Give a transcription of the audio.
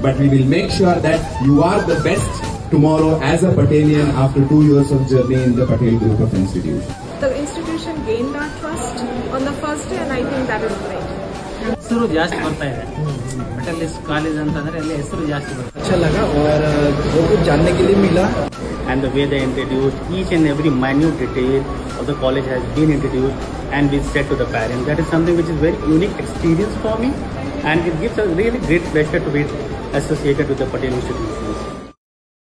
but we will make sure that you are the best tomorrow as a Patelian after two years of journey in the Patel Group of Institutions. The institution gained our trust on the first day and I think that is great. ಹೆಸರು ಜಾಸ್ತಿ ಬರ್ತಾ ಇದೆ ಮೆಟಲಿಸ್ಟ್ college ಅಂತಂದ್ರೆ ಅಲ್ಲಿ ಹೆಸರು ಜಾಸ್ತಿ ಬರ್ತದೆ अच्छा लगा और बहुत कुछ जानने के लिए मिला and the way they introduced each and every minute detail of the college has been introduced and we said to the parents that is something which is very unique experience for me and it gives a really great pleasure to be associated with the Patel Institute.